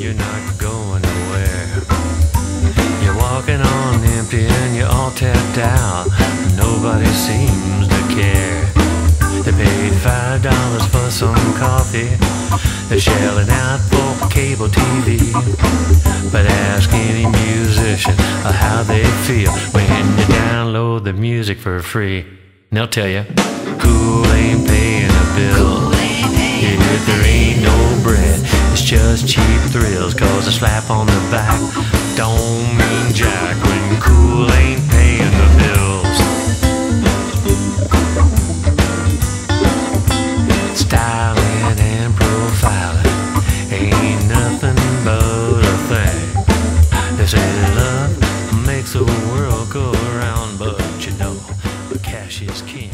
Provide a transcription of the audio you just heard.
you're not going nowhere. You're walking on empty and you're all tapped out. Nobody seems to care. They paid five dollars for some coffee. They're shelling out for cable TV. But ask any musician how they feel when you download the music for free. And they'll tell you, cool ain't paying just cheap thrills, cause a slap on the back don't mean jack when cool ain't paying the bills. Styling and profiling ain't nothing but a thing. They say love makes the world go around, but you know, cash is king.